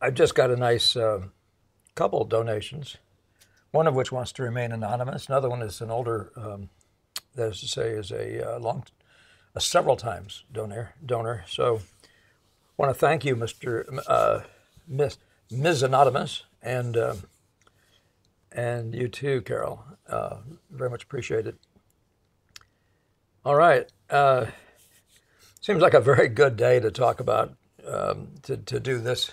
I just got a nice uh, couple donations, one of which wants to remain anonymous. Another one is an older, um, that is to say, is a uh, long, a several times donor. Donor. So, want to thank you, Mr. Uh, Miss Ms. Anonymous, and um, and you too, Carol. Uh, very much appreciated. All right. Uh, seems like a very good day to talk about um, to to do this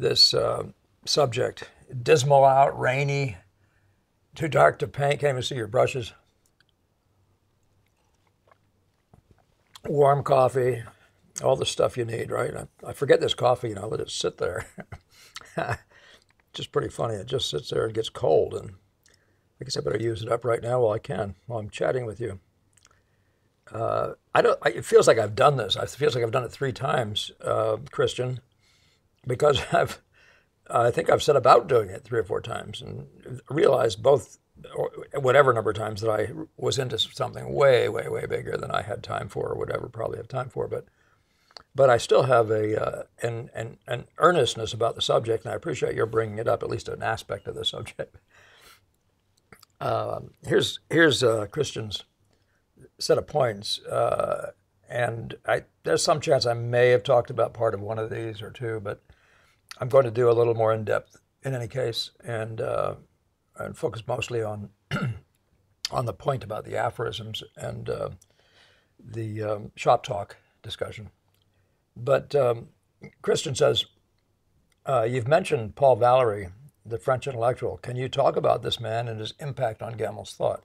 this uh, subject. Dismal out, rainy, too dark to paint. Can't even see your brushes. Warm coffee, all the stuff you need, right? I, I forget this coffee, you know, let it sit there. just pretty funny. It just sits there and gets cold, and I guess I better use it up right now while I can, while I'm chatting with you. Uh, I don't. I, it feels like I've done this. It feels like I've done it three times, uh, Christian, because I've. I think I've set about doing it three or four times and realized both, whatever number of times that I was into something way, way, way bigger than I had time for, or would ever probably have time for. But but I still have a uh, an, an, an earnestness about the subject, and I appreciate your bringing it up, at least an aspect of the subject. Uh, here's here's uh, Christian's set of points, uh, and I, there's some chance I may have talked about part of one of these or two, but I'm going to do a little more in depth in any case, and uh, and focus mostly on on the point about the aphorisms and uh, the um, shop talk discussion. But um, Christian says, uh, You've mentioned Paul Valery, the French intellectual. Can you talk about this man and his impact on Gammell's thought?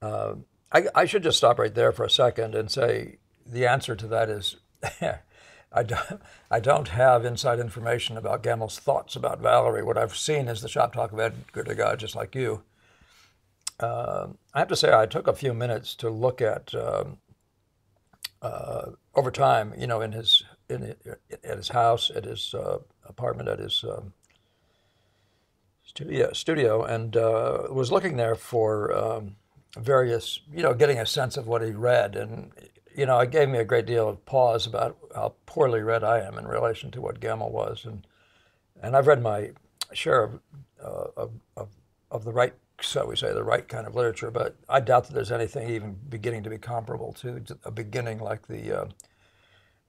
Uh, I, I, should just stop right there for a second and say the answer to that is I, don't, I don't have inside information about Gammell's thoughts about Valery. What I've seen is the shop talk of Edgar Degas, just like you. Uh, I have to say, I took a few minutes to look at um, uh, over time, you know, in his in at his house, at his uh, apartment, at his um, studio, studio, and uh, was looking there for um, various, you know, getting a sense of what he read, and you know, it gave me a great deal of pause about how poorly read I am in relation to what Gammell was, and and I've read my share of uh, of, of, of the right so we say, the right kind of literature. But I doubt that there's anything even beginning to be comparable to a beginning like the uh,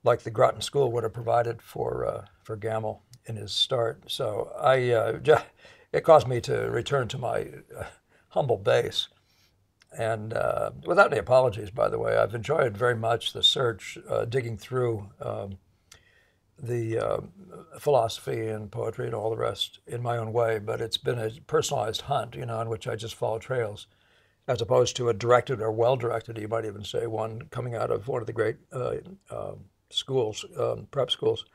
like the Groton School would have provided for uh, for Gammell in his start. So I uh, it caused me to return to my uh, humble base. And uh, without any apologies, by the way, I've enjoyed very much the search, uh, digging through um, the uh, philosophy and poetry and all the rest in my own way, but it's been a personalized hunt, you know, in which I just follow trails, as opposed to a directed or well-directed, you might even say, one coming out of one of the great uh, uh, schools, um, prep schools.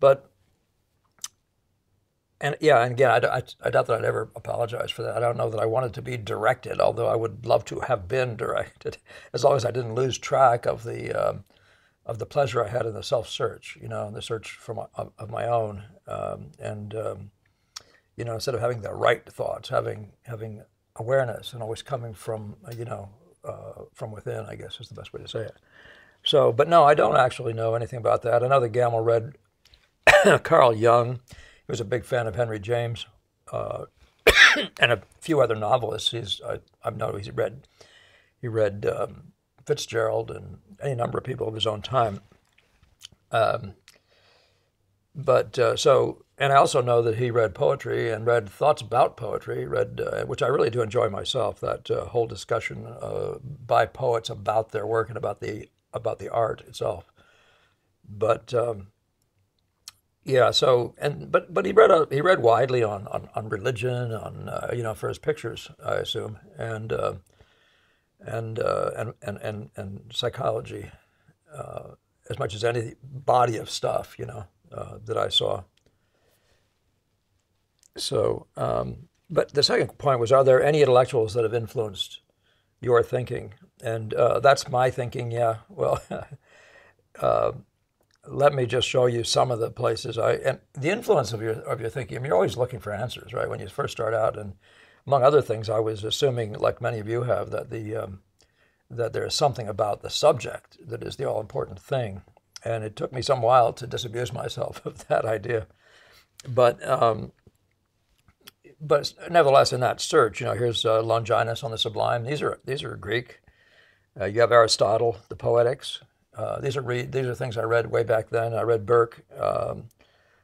But and yeah, and again, I, I, I, doubt that I'd ever apologize for that. I don't know that I wanted to be directed, although I would love to have been directed, as long as I didn't lose track of the um, of the pleasure I had in the self search, you know, in the search for my, of, my own, um, and um, you know, instead of having the right thoughts, having having awareness and always coming from you know uh, from within, I guess is the best way to say it. So, but no, I don't actually know anything about that. I know that read Carl Jung. He was a big fan of Henry James uh, and a few other novelists. He's I, I know he's read he read um, Fitzgerald and any number of people of his own time. Um, but uh, so, and I also know that he read poetry and read thoughts about poetry, read uh, which I really do enjoy myself. That uh, whole discussion uh, by poets about their work and about the about the art itself. But um, yeah, so and but but he read a, he read widely on on, on religion, on uh, you know for his pictures, I assume, and uh, and, uh, and, and, and, and psychology uh, as much as any body of stuff, you know, uh, that I saw. So, um, but the second point was, are there any intellectuals that have influenced your thinking? And uh, that's my thinking. Yeah. Well, uh, let me just show you some of the places I and the influence of your of your thinking. I mean, you're always looking for answers, right? When you first start out, and among other things, I was assuming, like many of you have, that the um, that there is something about the subject that is the all important thing. and it took me some while to disabuse myself of that idea. But um, but nevertheless, in that search, you know, here's uh, Longinus on the Sublime. These are these are Greek. Uh, you have Aristotle, the Poetics. Uh, these are re- these are things I read way back then. I read Burke um,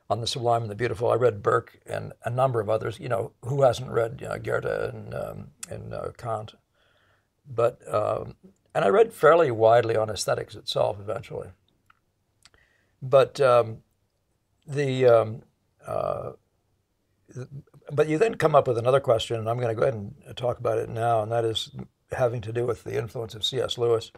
on the Sublime and the Beautiful. I read Burke and a number of others. You know, who hasn't read you know, Goethe and um, and uh, Kant? But um, and I read fairly widely on aesthetics itself eventually. But um, the um, uh, but you then come up with another question, and I'm going to go ahead and talk about it now, and that is having to do with the influence of C.S. Lewis.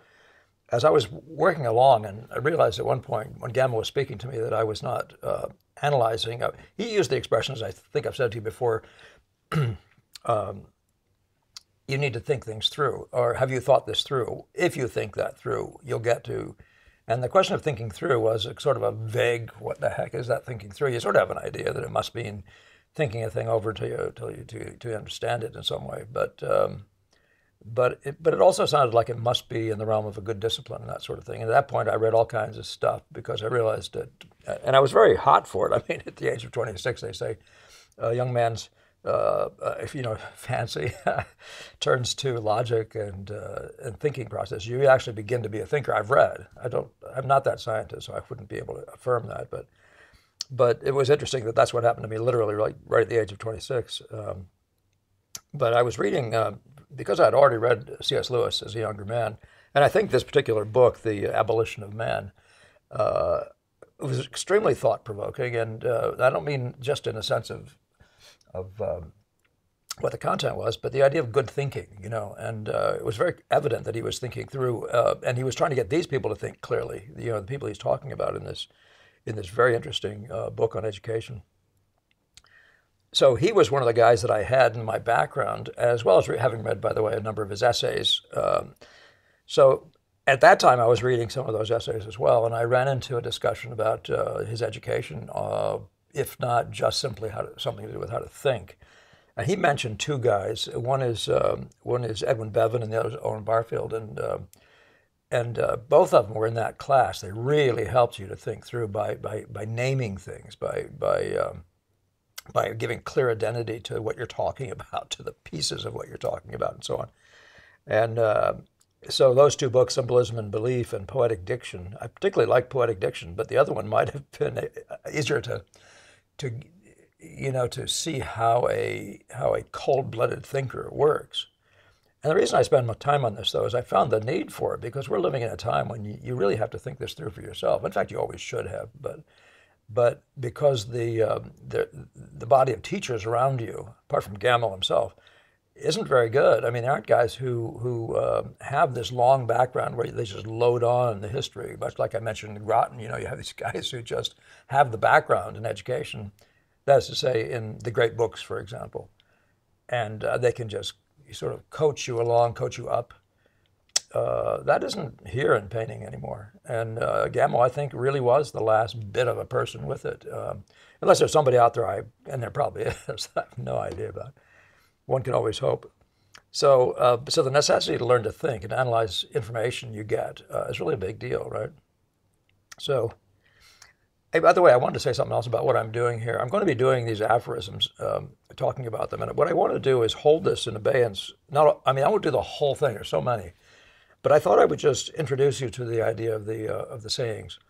As I was working along, and I realized at one point when Gammell was speaking to me that I was not uh, analyzing. Uh, he used the expressions I think I've said to you before. um, you need to think things through, or have you thought this through? If you think that through, you'll get to. And the question of thinking through was sort of a vague, what the heck is that thinking through? You sort of have an idea that it must mean thinking a thing over to you, to, you, to, to understand it in some way. But um, but it, but it also sounded like it must be in the realm of a good discipline and that sort of thing. And at that point, I read all kinds of stuff because I realized that, and I was very hot for it. I mean, at the age of 26, they say a young man's, uh, if you know, fancy turns to logic and uh, and thinking process. You actually begin to be a thinker. I've read. I don't. I'm not that scientist, so I wouldn't be able to affirm that. But but it was interesting that that's what happened to me literally like right at the age of 26. Um, but I was reading uh, because I had already read C.S. Lewis as a younger man, and I think this particular book, The Abolition of Man, uh, was extremely thought provoking. And uh, I don't mean just in a sense of of um, what the content was, but the idea of good thinking, you know, and uh, it was very evident that he was thinking through, uh, and he was trying to get these people to think clearly, you know, the people he's talking about in this in this very interesting uh, book on education. So he was one of the guys that I had in my background, as well as having read, by the way, a number of his essays. Um, so at that time, I was reading some of those essays as well, and I ran into a discussion about uh, his education, uh, if not just simply how to, something to do with how to think. And he mentioned two guys. One is um, one is Edwyn Bevan, and the other is Owen Barfield, and um, and uh, both of them were in that class. They really helped you to think through by by, by naming things, by by um, by giving clear identity to what you're talking about, to the pieces of what you're talking about, and so on. And uh, so those two books, Symbolism and Belief and Poetic Diction, I particularly like Poetic Diction, but the other one might have been uh, easier to to you know to see how a how a cold-blooded thinker works. And the reason I spend my time on this, though, is I found the need for it because we're living in a time when you, you really have to think this through for yourself. In fact, you always should have, but but because the, uh, the the body of teachers around you, apart from Gammell himself, isn't very good. I mean, there aren't guys who who uh, have this long background where they just load on the history. Much like I mentioned in Groton, you know, you have these guys who just have the background in education. That is to say, in the great books, for example, and uh, they can just sort of coach you along, coach you up. Uh, that isn't here in painting anymore. And uh, I think, really was the last bit of a person with it. Um, unless there's somebody out there, I, and there probably is, I have no idea about. One can always hope. So, uh, so the necessity to learn to think and analyze information you get uh, is really a big deal, right? So, Hey, by the way, I wanted to say something else about what I'm doing here. I'm going to be doing these aphorisms, um, talking about them. And what I want to do is hold this in abeyance. Not, I mean, I won't do the whole thing. There's so many, but I thought I would just introduce you to the idea of the uh, of the sayings.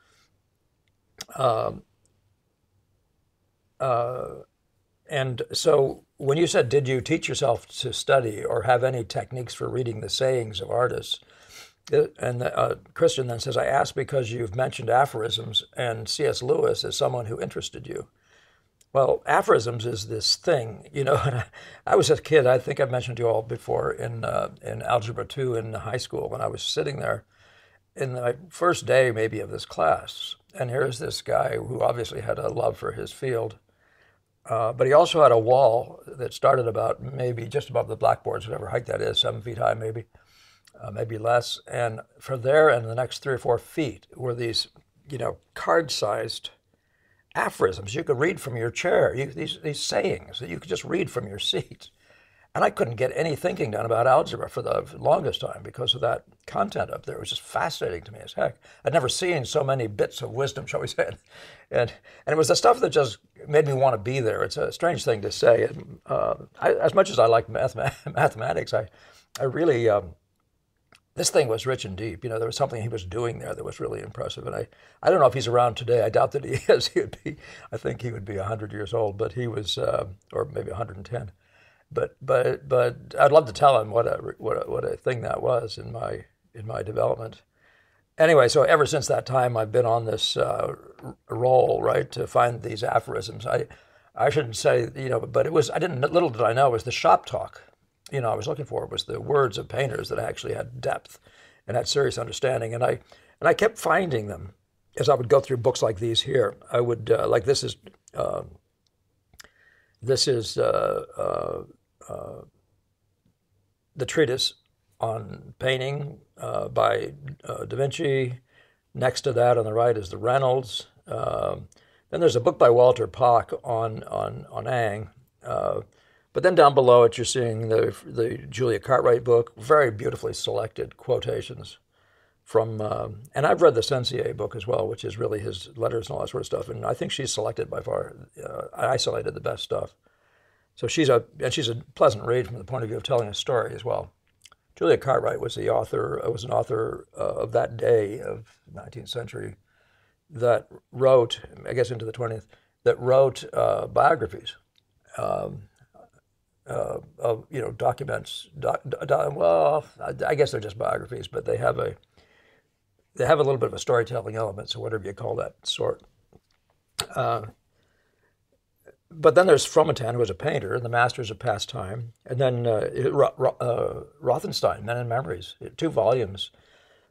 Um, uh, and so, when you said, "Did you teach yourself to study or have any techniques for reading the sayings of artists?" And uh, Christian then says, I ask because you've mentioned aphorisms and C.S. Lewis as someone who interested you. Well, aphorisms is this thing, you know. I, I was a kid. I think I've mentioned to you all before in uh, in algebra two in high school when I was sitting there in the first day maybe of this class, and here's this guy who obviously had a love for his field, uh, but he also had a wall that started about maybe just above the blackboards, whatever height that is, seven feet high maybe, uh, maybe less. And for there and the next three or four feet were these, you know, card-sized aphorisms you could read from your chair. You, these these sayings that you could just read from your seat. And I couldn't get any thinking done about algebra for the longest time because of that content up there. It was just fascinating to me as heck. I'd never seen so many bits of wisdom, shall we say. And, and it was the stuff that just made me want to be there. It's a strange thing to say. And, uh, I, as much as I like math, mathematics, I, I really, um, this thing was rich and deep. You know, there was something he was doing there that was really impressive. And I, I don't know if he's around today. I doubt that he is. He would be, I think he would be 100 years old, but he was, uh, or maybe 110 but but but I'd love to tell him what a what a, what a thing that was in my in my development. Anyway, so ever since that time, I've been on this uh, roll, right, to find these aphorisms. I I shouldn't say you know, but it was I didn't little did I know it was the shop talk. You know, I was looking for was the words of painters that actually had depth and had serious understanding, and I and I kept finding them as I would go through books like these here. I would uh, like this is. Uh, this is uh, uh, uh, the treatise on painting uh, by Da Vinci. Next to that on the right is the Reynolds. Um, then there's a book by Walter Pach on on on Ingres. Uh, but then down below it, you're seeing the the Julia Cartwright book, very beautifully selected quotations from. Um, and I've read the Sensier book as well, which is really his letters and all that sort of stuff. And I think she's selected by far, uh, isolated the best stuff. So she's a and she's a pleasant read from the point of view of telling a story as well. Julia Cartwright was the author uh, was an author uh, of that day of 19th century that wrote, I guess into the 20th, that wrote uh, biographies. Um, uh, of you know documents. Doc, doc, well, I guess they're just biographies, but they have a they have a little bit of a storytelling element, so whatever you call that sort. Uh, but then there's Fromentin, who was a painter, the Masters of Past Time, and then uh, uh, Rothenstein, Men and Memories, two volumes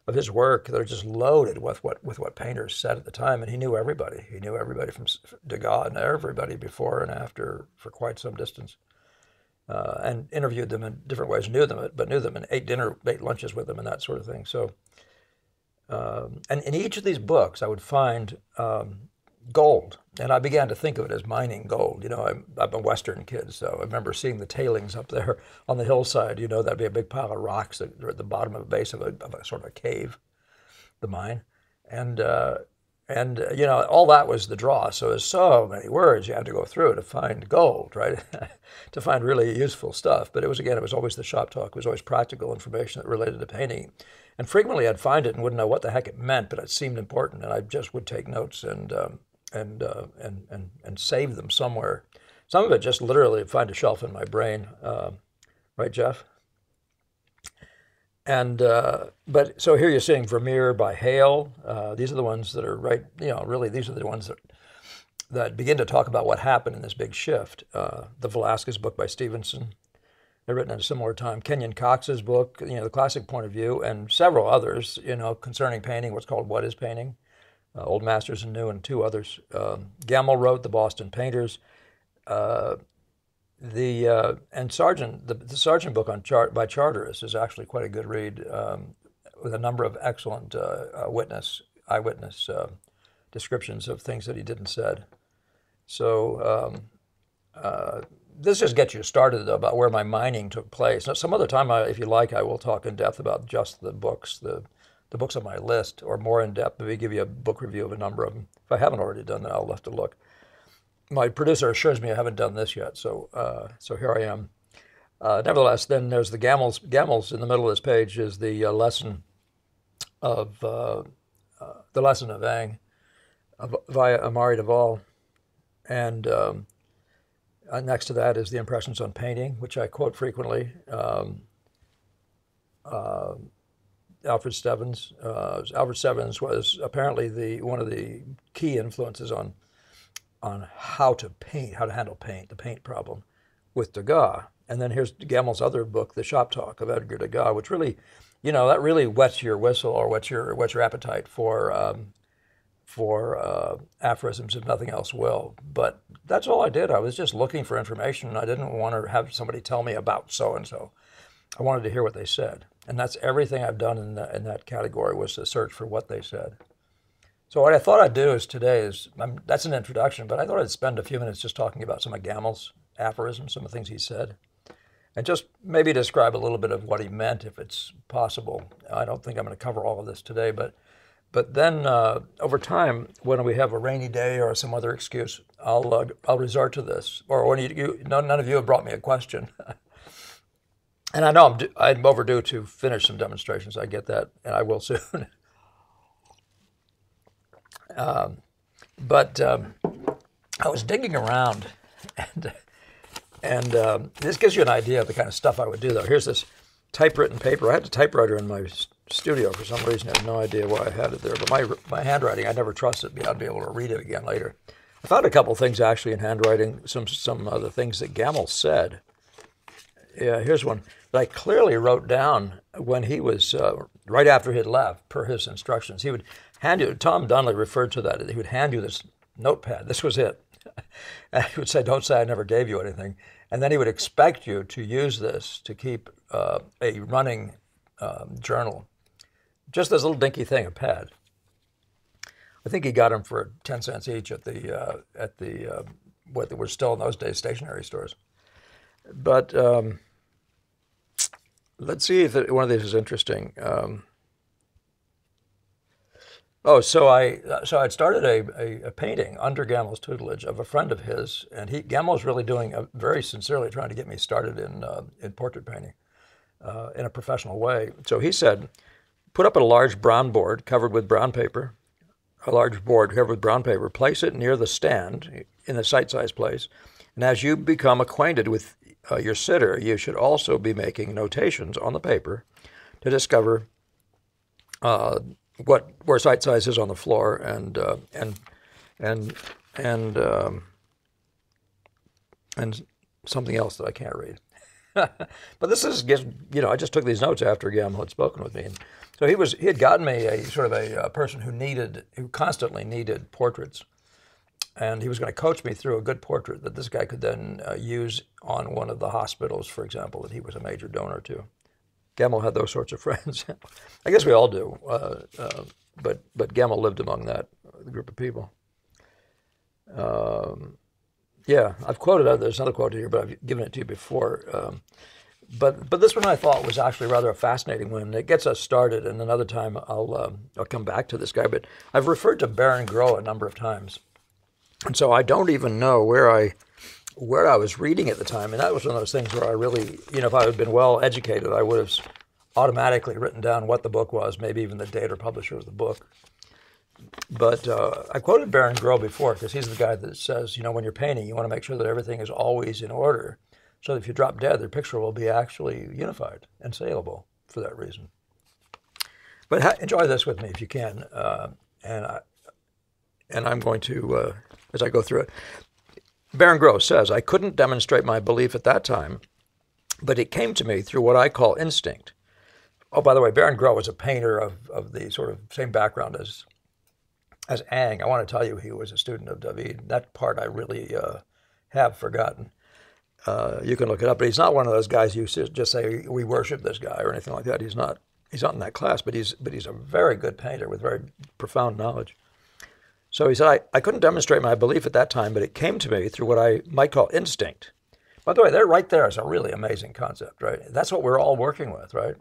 of his work that are just loaded with what with what painters said at the time, and he knew everybody. He knew everybody from Degas and everybody before and after for quite some distance, uh, and interviewed them in different ways. Knew them, but knew them and ate dinner, ate lunches with them, and that sort of thing. So, um, and in each of these books, I would find um, gold. And I began to think of it as mining gold. You know, I'm, I'm, a Western kid, so I remember seeing the tailings up there on the hillside. You know, that'd be a big pile of rocks that are at the bottom of a base of a, of a sort of a cave, the mine. And, uh, and uh, you know, all that was the draw. So there's so many words you have to go through to find gold, right? to find really useful stuff. But it was, again, it was always the shop talk. It was always practical information that related to painting. And frequently I'd find it and wouldn't know what the heck it meant, but it seemed important. And I just would take notes and, um, and, uh, and, and, and save them somewhere. Some of it just literally find a shelf in my brain, uh, right, Jeff? And uh, but so here you're seeing Vermeer by Hale. Uh, these are the ones that are right. You know, really, these are the ones that that begin to talk about what happened in this big shift. Uh, the Velasquez book by Stevenson, they're written at a similar time. Kenyon Cox's book, you know, the classic point of view, and several others, you know, concerning painting. What's called What is Painting? uh, Old Masters and New, and two others. Um, wrote the Boston Painters. Uh, the uh, and Sargent, the, the Sargent book on chart by Charteris is actually quite a good read um, with a number of excellent uh, uh, witness eyewitness uh, descriptions of things that he did not said. So um, this just gets you started about where my mining took place. Now, some other time, I, if you like, I will talk in depth about just the books, the the books on my list or more in depth. Maybe give you a book review of a number of them. If I haven't already done that, I'll have to look. My producer assures me I haven't done this yet, so uh, so here I am. Uh, nevertheless, then there's the Gammells. Gammells in the middle of this page is the uh, lesson of uh, uh, the lesson of Ingres via Amaury Duval, and um, uh, next to that is the impressions on painting, which I quote frequently. Um, Alfred Stevens. Alfred Stevens was apparently the one of the key influences on on how to paint, how to handle paint, the paint problem with Degas. And then here's Gammell's other book, The Shop Talk of Edgar Degas, which really, you know, that really whets your whistle or whets your whets your appetite for um, for uh, aphorisms if nothing else will. But that's all I did. I was just looking for information. And I didn't want to have somebody tell me about so and so. I wanted to hear what they said. And that's everything I've done in, the, in that category was to search for what they said. So what I thought I'd do is today is, I'm, that's an introduction, but I thought I'd spend a few minutes just talking about some of Gammell's aphorisms, some of the things he said. and just maybe describe a little bit of what he meant, if it's possible. I don't think I'm going to cover all of this today, but but then uh, over time, when we have a rainy day or some other excuse, I'll uh, I'll resort to this. Or when you, you none, none of you have brought me a question, and I know I'm I'm overdue to finish some demonstrations. I get that, and I will soon. Um, but um, I was digging around, and and um, this gives you an idea of the kind of stuff I would do. Though here's this typewritten paper. I had a typewriter in my studio for some reason. I have no idea why I had it there, but my my handwriting I never trusted. I'd be able to read it again later. I found a couple things actually in handwriting. Some some other things that Gammell said. Yeah, here's one that I clearly wrote down when he was uh, right after he had left, per his instructions. He would hand you. Tom Dunlay referred to that. He would hand you this notepad. This was it. and he would say, "Don't say I never gave you anything." And then he would expect you to use this to keep uh, a running um, journal just this little dinky thing, a pad. I think he got them for 10 cents each at the, uh, at the uh, what were still in those days stationery stores. But um, let's see if one of these is interesting. Um, oh, so I so I'd started a, a, a, painting under Gammell's tutelage of a friend of his, and he Gammell was really doing a, very sincerely trying to get me started in uh, in portrait painting uh, in a professional way. So he said, Put up a large brown board covered with brown paper, a large board covered with brown paper. Place it near the stand in the sight size place. And as you become acquainted with uh, your sitter, you should also be making notations on the paper to discover uh, what where sight size is on the floor and uh, and and and um, and something else that I can't read. but this is just you know I just took these notes after Gammell had spoken with me. And, so he was he had gotten me a sort of a, a person who needed who constantly needed portraits, and he was going to coach me through a good portrait that this guy could then uh, use on one of the hospitals, for example, that he was a major donor to. Gammell had those sorts of friends. I guess we all do, uh, uh, but but Gammell lived among that group of people. Um, yeah, I've quoted There's Another quote here, but I've given it to you before. Um, but but this one I thought was actually rather a fascinating one. It gets us started, and another time I'll um, I'll come back to this guy. But I've referred to Baron Gros a number of times, and so I don't even know where I where I was reading at the time. And that was one of those things where I really, you know, if I had been well educated, I would have automatically written down what the book was, maybe even the date or publisher of the book. But uh, I quoted Baron Gros before because he's the guy that says, you know, when you're painting, you want to make sure that everything is always in order. So if you drop dead, the picture will be actually unified and saleable for that reason. But ha- enjoy this with me if you can, uh, and I, and I'm going to uh, as I go through it. Baron Gros says, "I couldn't demonstrate my belief at that time, but it came to me through what I call instinct." Oh, by the way, Baron Gros was a painter of, of the sort of same background as as Ingres. I want to tell you he was a student of David. That part I really uh, have forgotten. Uh, you can look it up, but he's not one of those guys you just say we worship this guy or anything like that. He's not. He's not in that class, but he's but he's a very good painter with very profound knowledge. So he said, I, I couldn't demonstrate my belief at that time, but it came to me through what I might call instinct. By the way, there right there is a really amazing concept, right? That's what we're all working with, right?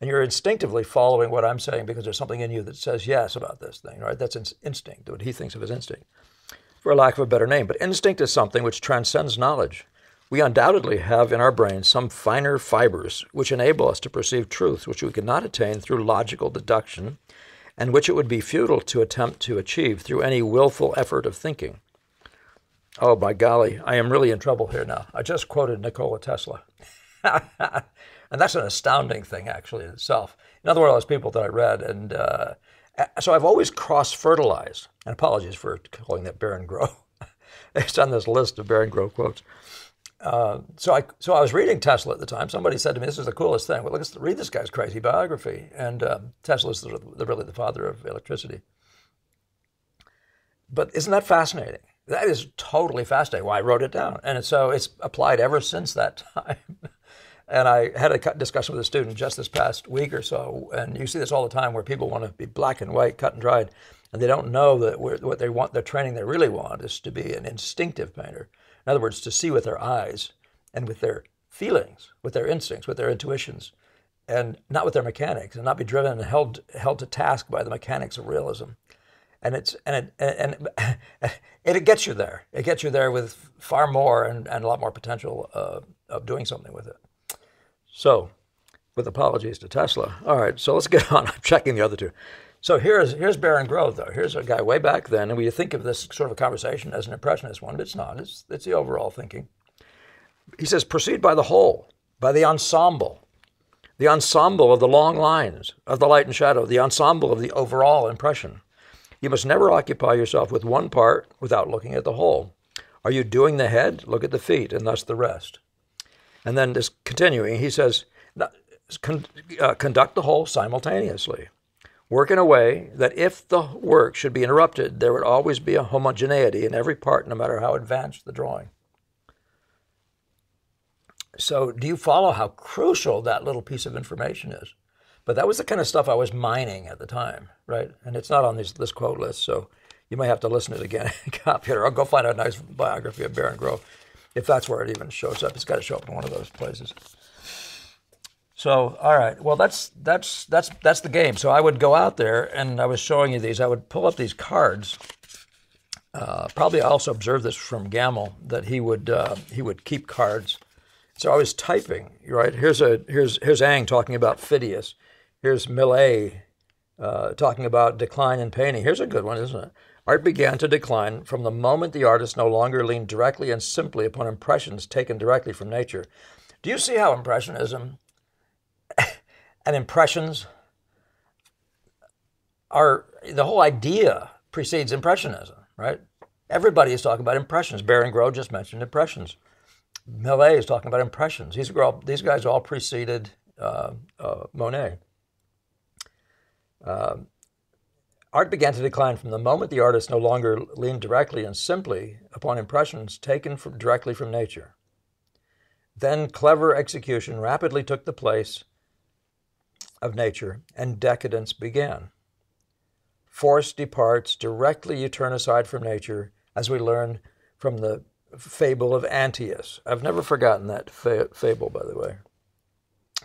And you're instinctively following what I'm saying because there's something in you that says yes about this thing, right? That's instinct, what he thinks of as instinct, for lack of a better name. But instinct is something which transcends knowledge. We undoubtedly have in our brains some finer fibers which enable us to perceive truths which we cannot attain through logical deduction and which it would be futile to attempt to achieve through any willful effort of thinking. Oh, by golly, I am really in trouble here now. I just quoted Nikola Tesla. and that's an astounding thing, actually, in itself. One of those people that I read. And uh, so I've always cross fertilized, and apologies for calling that Baron Gros. it's on this list of Baron Gros quotes. Uh, so I so I was reading Tesla at the time. Somebody said to me, "This is the coolest thing." Well, let's read this guy's crazy biography. And uh, Tesla is the, the, really the father of electricity. But isn't that fascinating? That is totally fascinating. Why well, I wrote it down, and so it's applied ever since that time. and I had a discussion with a student just this past week or so, and you see this all the time, where people want to be black and white, cut and dried, and they don't know that what they want, the training they really want, is to be an instinctive painter in other words, to see with their eyes and with their feelings, with their instincts, with their intuitions, and not with their mechanics, and not be driven and held held to task by the mechanics of realism. And it's and it and, and it gets you there. It gets you there with far more and, and a lot more potential uh, of doing something with it. So, with apologies to Tesla. All right, so let's get on. I'm checking the other two. So here's here's Baron Gros though. Here's a guy way back then, and we think of this sort of a conversation as an impressionist one, but it's not. It's it's the overall thinking. He says, proceed by the whole, by the ensemble, the ensemble of the long lines of the light and shadow, the ensemble of the overall impression. You must never occupy yourself with one part without looking at the whole. Are you doing the head? Look at the feet, and thus the rest. And then this continuing, he says, uh, conduct the whole simultaneously. Work in a way that if the work should be interrupted, there would always be a homogeneity in every part, no matter how advanced the drawing. So, do you follow how crucial that little piece of information is? But that was the kind of stuff I was mining at the time, right? And it's not on this, this quote list, so you might have to listen to it again copy it, or I'll go find a nice biography of Baron Gros if that's where it even shows up. It's got to show up in one of those places. So, all right. Well, that's that's that's that's the game. So I would go out there, and I was showing you these. I would pull up these cards. Uh, probably I also observed this from Gammell that he would uh, he would keep cards. So I was typing. Right here's a here's here's Ingres talking about Phidias. Here's Millet uh, talking about decline in painting. Here's a good one, isn't it? Art began to decline from the moment the artist no longer leaned directly and simply upon impressions taken directly from nature. Do you see how Impressionism and impressions are the whole idea precedes Impressionism, right? Everybody is talking about impressions. Baron Gros just mentioned impressions. Millet is talking about impressions. These, all, these guys all preceded uh, uh, Monet. Uh, art began to decline from the moment the artist no longer leaned directly and simply upon impressions taken from, directly from nature. Then clever execution rapidly took the place of nature, and decadence began. Force departs directly you turn aside from nature, as we learn from the fable of Antaeus. I've never forgotten that fa- fable, by the way,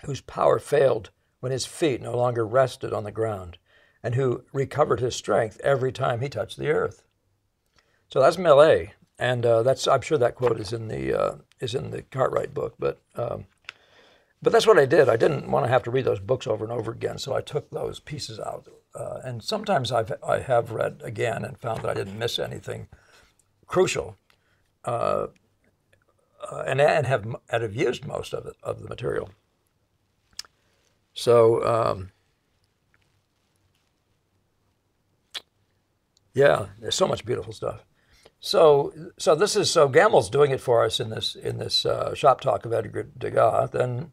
whose power failed when his feet no longer rested on the ground, and who recovered his strength every time he touched the earth. So that's Millet, and uh, that's I'm sure that quote is in the uh, is in the Cartwright book, but um, but that's what I did. I didn't want to have to read those books over and over again, so I took those pieces out. Uh, and sometimes I've, I have read again and found that I didn't miss anything crucial, uh, uh, and, and have and have used most of it of the material. So um, yeah, there's so much beautiful stuff. So, so this is so Gammell's doing it for us in this in this uh, shop talk of Edgar Degas. Then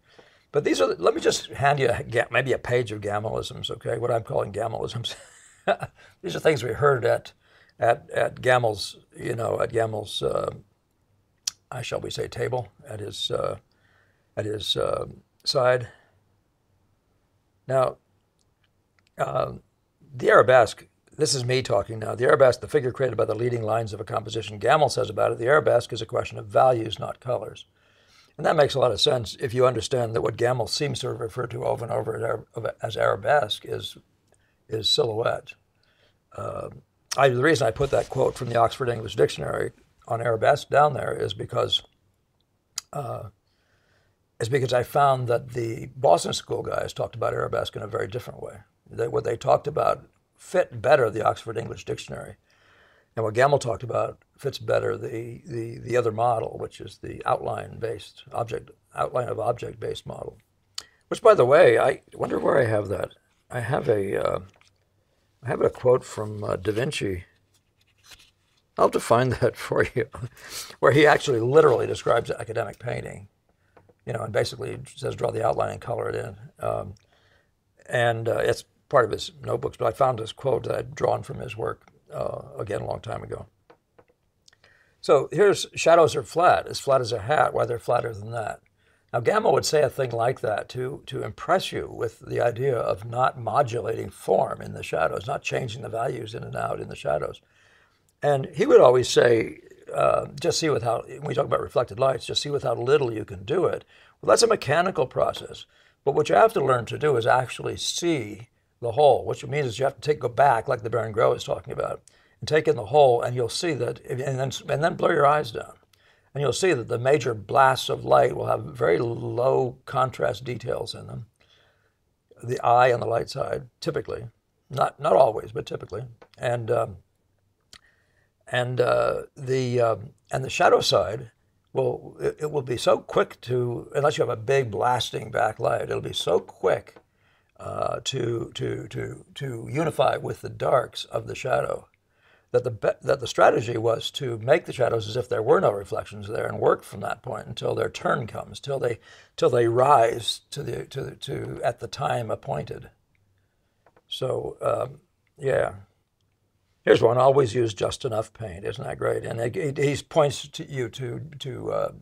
but these are, let me just hand you a, maybe a page of Gammelisms, okay? What I'm calling Gammelisms. these are things we heard at, at, at Gammell's, you know, at Gammell's, uh, I shall we say, table at his, uh, at his uh, side. Now, uh, the arabesque, this is me talking now. The arabesque, the figure created by the leading lines of a composition, Gammel says about it, the arabesque is a question of values, not colors. And that makes a lot of sense if you understand that what Gammell seems to refer to over and over as arabesque is, is silhouette. Uh, I, the reason I put that quote from the Oxford English Dictionary on arabesque down there is because uh, is because I found that the Boston School guys talked about arabesque in a very different way. That what they talked about fit better the Oxford English Dictionary and what Gammell talked about fits better the, the, the other model, which is the outline-based object outline of object-based model. Which, by the way, I wonder where I have that. I have a uh, I have a quote from uh, Da Vinci. I'll define that for you, where he actually literally describes academic painting. You know, and basically says draw the outline and color it in. Um, and uh, it's part of his notebooks, but I found this quote that I'd drawn from his work uh, again a long time ago. So here's shadows are flat, as flat as a hat. Why they're flatter than that. Now Gammell would say a thing like that to, to impress you with the idea of not modulating form in the shadows, not changing the values in and out in the shadows. And he would always say, uh, just see with how, when we talk about reflected lights, just see with how little you can do it. Well, that's a mechanical process. But what you have to learn to do is actually see the whole, which means is you have to take go back, like the Baron Gros is talking about, take in the whole, and you'll see that, and then, and then blur your eyes down. And you'll see that the major blasts of light will have very low contrast details in them. The eye on the light side, typically, not not always, but typically, and um, and uh, the um, and the shadow side will it, it, will be so quick to unless you have a big blasting backlight, it'll be so quick uh, to to to to unify with the darks of the shadow that the that the strategy was to make the shadows as if there were no reflections there and work from that point until their turn comes, till they till they rise to the to to at the time appointed. So um, yeah. Here's one. Always use just enough paint. Isn't that great? And he points to you to to uh,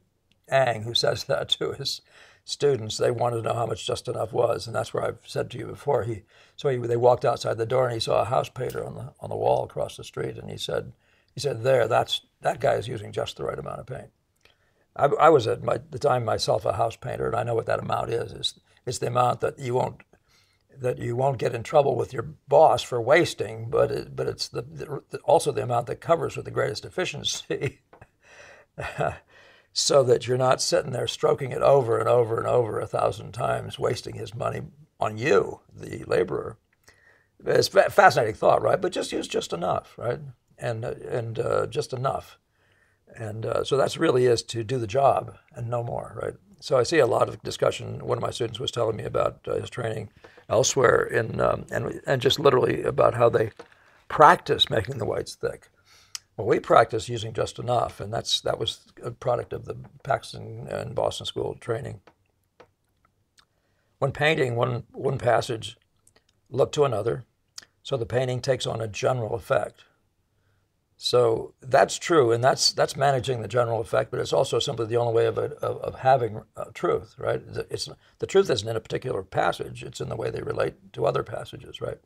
Ingres, who says that to his students. They wanted to know how much just enough was, and that's where I've said to you before. He so he, they walked outside the door and he saw a house painter on the on the wall across the street, and he said he said there that's that guy is using just the right amount of paint. I, I was at my, the time myself a house painter, and I know what that amount is. It's, it's the amount that you won't that you won't get in trouble with your boss for wasting, but it, but it's the, the, also the amount that covers with the greatest efficiency, so that you're not sitting there stroking it over and over and over a thousand times, wasting his money on you, the laborer. It's a fascinating thought, right? But just use just enough, right? And and uh, just enough, and uh, so that's really is to do the job and no more, right? So I see a lot of discussion. One of my students was telling me about uh, his training elsewhere in um, and and just literally about how they practice making the whites thick. Well, we practice using just enough, and that's that was a product of the Paxton and Boston School training. When painting, one one passage look to another, so the painting takes on a general effect. So that's true, and that's that's managing the general effect, but it's also simply the only way of, of, of having uh, truth, right? It's the truth isn't in a particular passage; it's in the way they relate to other passages, right?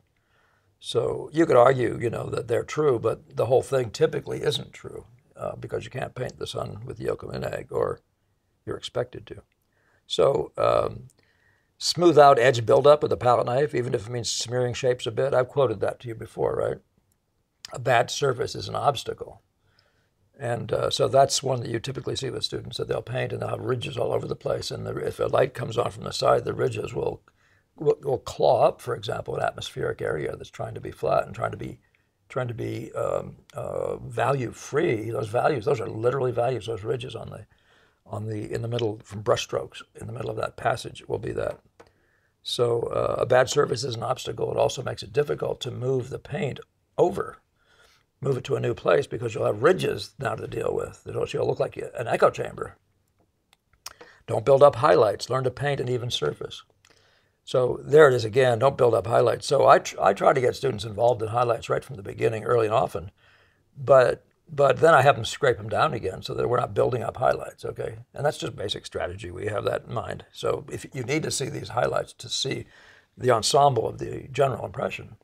So you could argue, you know, that they're true, but the whole thing typically isn't true uh, because you can't paint the sun with yolk of an egg, or you're expected to. So um, smooth out edge buildup with a palette knife, even if it means smearing shapes a bit. I've quoted that to you before, right? a bad surface is an obstacle. And uh, so that's one that you typically see with students that they'll paint and they'll have ridges all over the place. And the, if a light comes on from the side, the ridges will, will, will claw up, for example, an atmospheric area that's trying to be flat and trying to be trying to be um, uh, value free. Those values, those are literally values. Those ridges on the on the in the middle from brushstrokes in the middle of that passage will be that. So uh, a bad surface is an obstacle. It also makes it difficult to move the paint over move it to a new place because you'll have ridges now to deal with. It'll look like an echo chamber. Don't build up highlights. Learn to paint an even surface. So there it is again. Don't build up highlights. So I, tr- I try to get students involved in highlights right from the beginning, early and often. But but then I have them scrape them down again so that we're not building up highlights. Okay, and that's just basic strategy. We have that in mind. So if you need to see these highlights to see the ensemble of the general impression,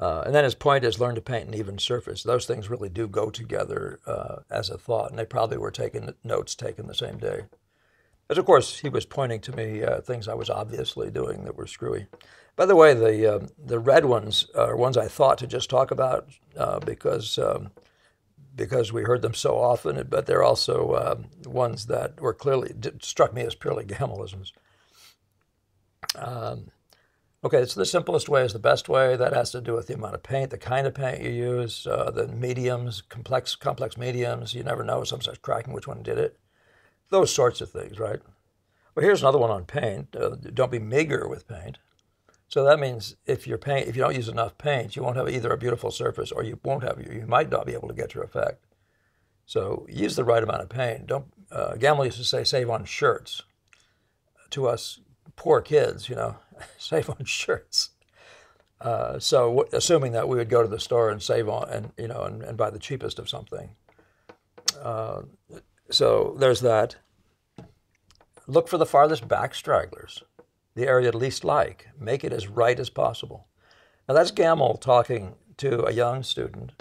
uh, and then his point is learn to paint an even surface. Those things really do go together uh, as a thought, and they probably were taking notes taken the same day. As of course, he was pointing to me uh, things I was obviously doing that were screwy. By the way, the um, the red ones are ones I thought to just talk about uh, because um, because we heard them so often, but they're also um, ones that were clearly struck me as purely Gamelisms. Um, Okay, so the simplest way is the best way. That has to do with the amount of paint, the kind of paint you use, uh, the mediums, complex complex mediums. You never know. Some starts cracking which one did it. Those sorts of things, right? Well, here's another one on paint. Uh, don't be meager with paint. So that means if your paint, if you don't use enough paint, you won't have either a beautiful surface or you won't have you might not be able to get your effect. So use the right amount of paint. Don't. Uh, Gammell used to say, "Save on shirts." To us poor kids, you know, save on shirts. Uh, so w- assuming that we would go to the store and save on and you know and, and buy the cheapest of something. Uh, so there's that. Look for the farthest back stragglers, the area least like. Make it as right as possible. Now that's Gammell talking to a young student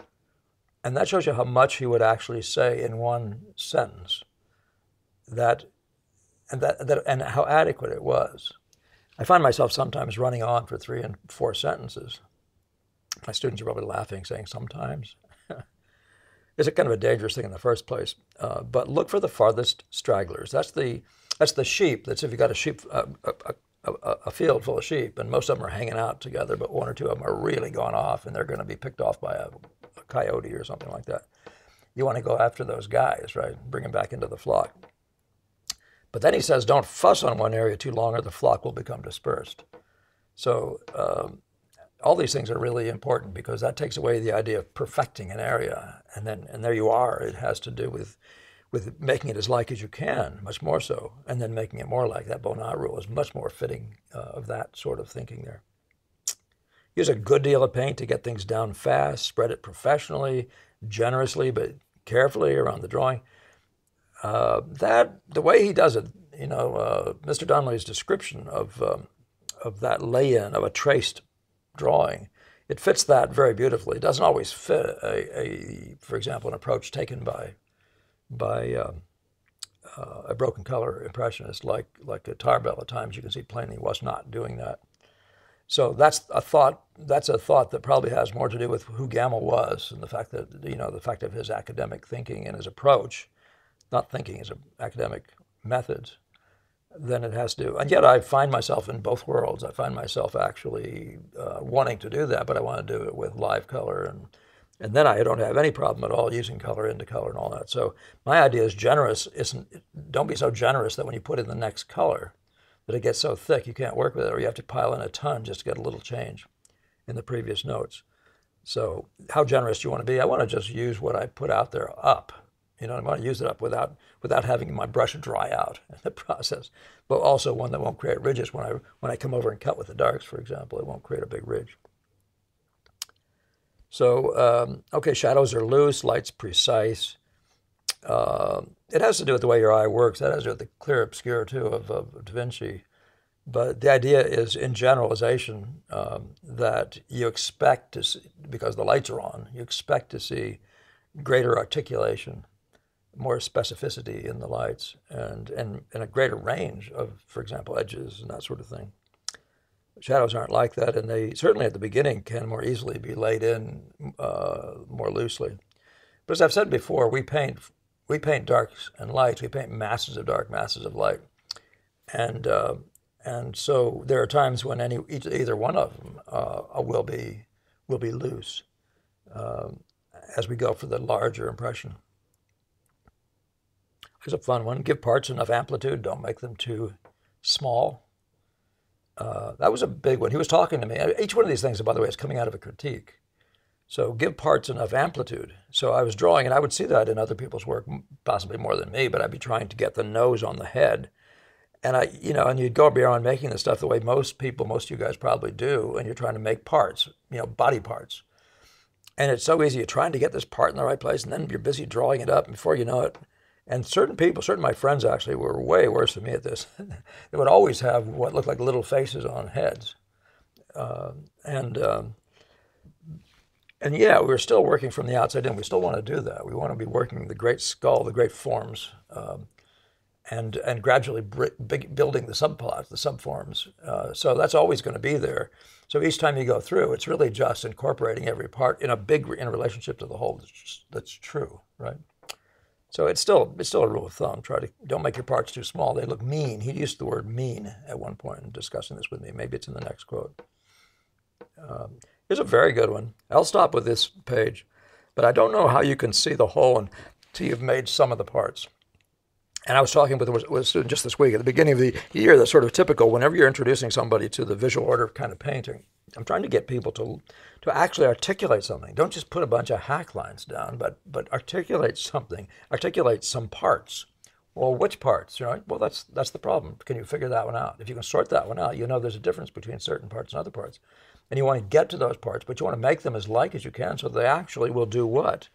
And that shows you how much he would actually say in one sentence. That and that, that and how adequate it was. I find myself sometimes running on for three and four sentences. My students are probably laughing, saying sometimes. It's a kind of a dangerous thing in the first place. Uh, but look for the farthest stragglers. That's the that's the sheep. That's if you got a sheep, uh, a, a, a, field full of sheep, and most of them are hanging out together, but one or two of them are really gone off, and they're going to be picked off by a, a coyote or something like that. You want to go after those guys, right? Bring them back into the flock. But then he says, don't fuss on one area too long or the flock will become dispersed. So um, all these things are really important because that takes away the idea of perfecting an area. And then, and there you are. It has to do with, with making it as like as you can, much more so, and then making it more like. That Bonnat rule is much more fitting uh, of that sort of thinking there. Use a good deal of paint to get things down fast, spread it professionally, generously, but carefully around the drawing. Uh, that the way he does it, you know, uh, Mr. Dunlay's description of um, of that lay-in of a traced drawing, it fits that very beautifully. It doesn't always fit a, a for example, an approach taken by by um, uh, a broken color impressionist like like a Tarbell. At times, you can see plainly was not doing that. So that's a thought. That's a thought that probably has more to do with who Gammell was and the fact that you know the fact of his academic thinking and his approach not thinking his academic methods, then it has to. And yet I find myself in both worlds. I find myself actually uh, wanting to do that, but I want to do it with live color and and then I don't have any problem at all using color into color and all that. So my idea is generous isn't don't be so generous that when you put in the next color that it gets so thick you can't work with it or you have to pile in a ton just to get a little change in the previous notes. So how generous do you want to be? I want to just use what I put out there up you know, I want to use it up without without having my brush dry out in the process, but also one that won't create ridges when I when I come over and cut with the darks, for example, it won't create a big ridge. So um, okay, shadows are loose, light's precise. Uh, it has to do with the way your eye works. That has to do with the clear obscure too of, of Da Vinci. But the idea is, in generalization, um, that you expect to see, because the lights are on, you expect to see greater articulation more specificity in the lights and, and, and a greater range of, for example, edges and that sort of thing. Shadows aren't like that, and they certainly at the beginning can more easily be laid in uh, more loosely. But as I've said before, we paint we paint darks and lights. We paint masses of dark, masses of light, and uh, and so there are times when any either one of them uh, will be will be loose um, as we go for the larger impression. Here's a fun one. Give parts enough amplitude. Don't make them too small. Uh, that was a big one. He was talking to me. Each one of these things, by the way, is coming out of a critique. So give parts enough amplitude. So I was drawing, and I would see that in other people's work, possibly more than me, but I'd be trying to get the nose on the head. And I, you know, and you'd go beyond making the stuff the way most people, most of you guys probably do, and you're trying to make parts, you know, body parts. And it's so easy. You're trying to get this part in the right place, and then you're busy drawing it up. And before you know it, and certain people, certain of my friends actually, were way worse than me at this. they would always have what looked like little faces on heads. Uh, and um, and yeah, we were still working from the outside in. We still want to do that. We want to be working the great skull, the great forms, um, and and gradually big, building the subplots, the subforms. Uh, so that's always going to be there. So each time you go through, it's really just incorporating every part in a big in relationship to the whole. That's, that's true, right? So it's still it's still a rule of thumb. Try to don't make your parts too small. They look mean. He used the word mean at one point in discussing this with me. Maybe it's in the next quote. Um, here's a very good one. I'll stop with this page, but I don't know how you can see the whole until you've made some of the parts. And I was talking with, a student just this week at the beginning of the year. That's sort of typical. Whenever you're introducing somebody to the visual order of kind of painting, I'm trying to get people to to actually articulate something. Don't just put a bunch of hack lines down, but but articulate something. Articulate some parts. Well, which parts? You know, Well, that's that's the problem. Can you figure that one out? If you can sort that one out, you know there's a difference between certain parts and other parts, and you want to get to those parts, but you want to make them as like as you can, so they actually will do what?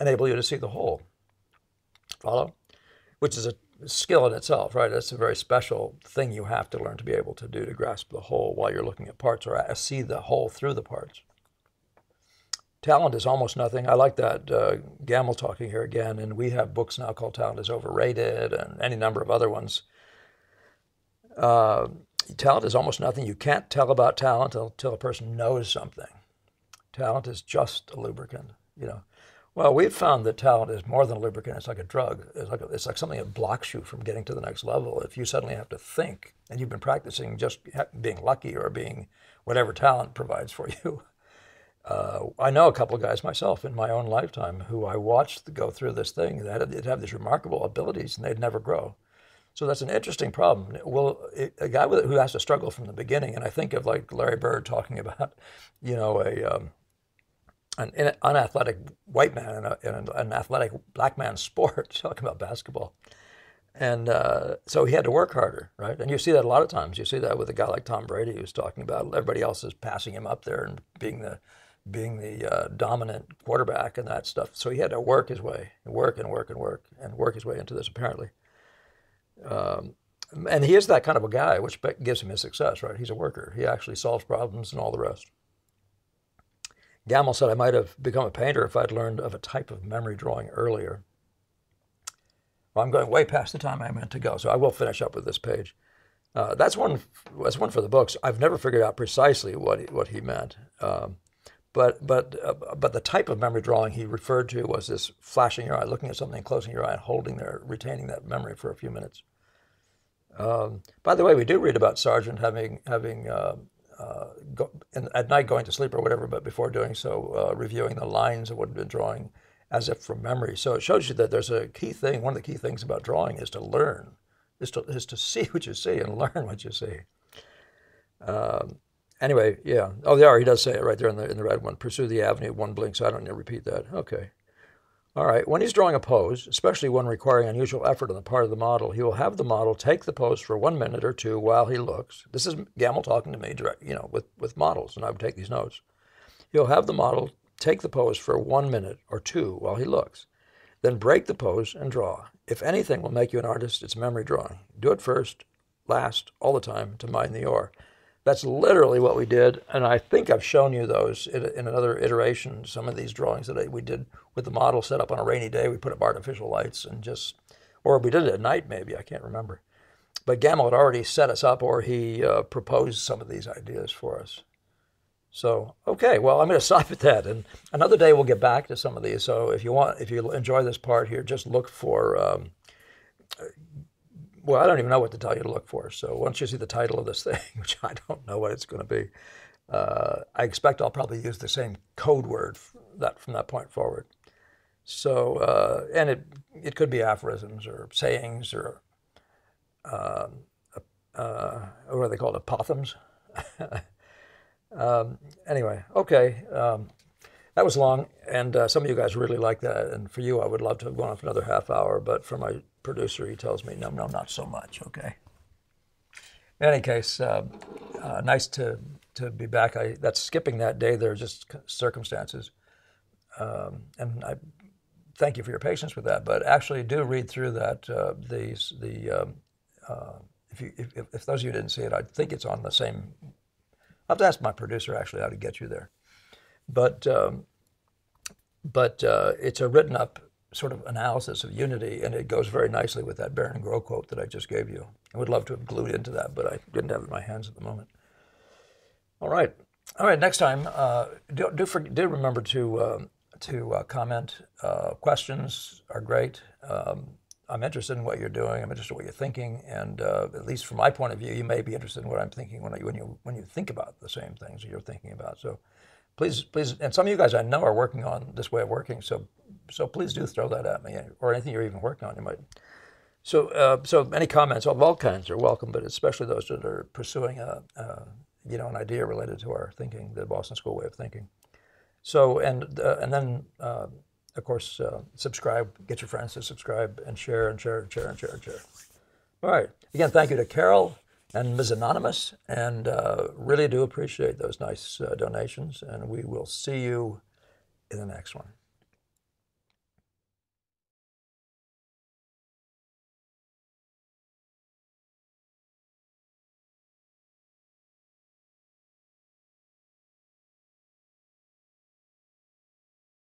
Enable you to see the whole. Follow? Which is a skill in itself, right? It's a very special thing you have to learn to be able to do to grasp the whole while you're looking at parts or see the whole through the parts. talent is almost nothing. I like that uh, Gammell talking here again, and we have books now called Talent is Overrated and any number of other ones. Uh, talent is almost nothing. You can't tell about talent until a person knows something. Talent is just a lubricant, you know. Well, we've found that talent is more than a lubricant. It's like a drug. It's like, a, it's like something that blocks you from getting to the next level. If you suddenly have to think and you've been practicing just being lucky or being whatever talent provides for you. Uh, I know a couple of guys myself in my own lifetime who I watched go through this thing that they'd have these remarkable abilities and they'd never grow. So that's an interesting problem. Well, a guy who has to struggle from the beginning, and I think of like Larry Bird talking about, you know, a um, an unathletic white man in, a, in an athletic black man's sport, talking about basketball. And uh, so he had to work harder, right? And you see that a lot of times. You see that with a guy like Tom Brady, who's talking about everybody else is passing him up there and being the being the uh, dominant quarterback and that stuff. So he had to work his way, work and work and work, and work his way into this apparently. Um, and he is that kind of a guy, which gives him his success, right? He's a worker. He actually solves problems and all the rest. Gammell said I might have become a painter if I'd learned of a type of memory drawing earlier. Well, I'm going way past the time I meant to go, so I will finish up with this page. Uh, that's one. That's one for the books. I've never figured out precisely what he, what he meant, um, but but uh, but the type of memory drawing he referred to was this flashing your eye, looking at something, closing your eye, and holding there, retaining that memory for a few minutes. Um, by the way, we do read about Sargent having having uh, uh, go, in, at night going to sleep or whatever, but before doing so, uh, reviewing the lines of what had been drawing as if from memory. So it shows you that there's a key thing. One of the key things about drawing is to learn, is to, is to see what you see and learn what you see. Um, anyway, yeah. Oh, there he does say it right there in the in the red one. Pursue the avenue one blink. So I don't need to repeat that. Okay. All right. When he's drawing a pose, especially one requiring unusual effort on the part of the model, he will have the model take the pose for one minute or two while he looks. This is Gammell talking to me direct, you know, with with models, and I would take these notes. He'll have the model Take the pose for one minute or two while he looks. Then break the pose and draw. If anything will make you an artist, it's memory drawing. Do it first, last, all the time to mine the ore. That's literally what we did, and I think I've shown you those in, in another iteration. Some of these drawings that we did with the model set up on a rainy day. We put up artificial lights and just, or we did it at night maybe. I can't remember. But Gammell had already set us up, or he uh, proposed some of these ideas for us. So, okay, well, I'm going to stop at that. And another day we'll get back to some of these. So if you want, if you enjoy this part here, just look for, um, well, I don't even know what to tell you to look for. So once you see the title of this thing, which I don't know what it's going to be, uh, I expect I'll probably use the same code word that from that point forward. So, uh, and it, it could be aphorisms or sayings or, um, uh, what are they called, apothegms? Um, anyway, okay. Um, that was long, and uh, some of you guys really like that. And for you, I would love to have gone on for another half hour, but for my producer, he tells me, no, no, not so much. Okay. In any case, uh, uh, nice to to be back. I that's skipping that day. There are just circumstances, um, and I thank you for your patience with that. But actually, do read through that. Uh, these the um, uh, if you if, if those of you didn't see it, I think it's on the same I'll have to ask my producer actually how to get you there. But um, but uh, it's a written up sort of analysis of unity, and it goes very nicely with that Baron Gros quote that I just gave you. I would love to have glued into that, but I didn't have it in my hands at the moment. All right, all right. Next time, uh, do do, for, do remember to um, to uh, comment. Uh, questions are great. Um, I'm interested in what you're doing. I'm interested in what you're thinking, and uh, at least from my point of view, you may be interested in what I'm thinking when, I, when you when you think about the same things you're thinking about. So, please, please, and some of you guys I know are working on this way of working. So, so please do throw that at me, or anything you're even working on. You might. So, uh, so any comments of all kinds are welcome, but especially those that are pursuing a, a you know an idea related to our thinking, the Boston School way of thinking. So, and uh, and then uh, of course, uh, subscribe, get your friends to subscribe and share and share and share and share and share. All right. Again, thank you to Carol and Ms. Anonymous, and uh, really do appreciate those nice uh, donations. And we will see you in the next one.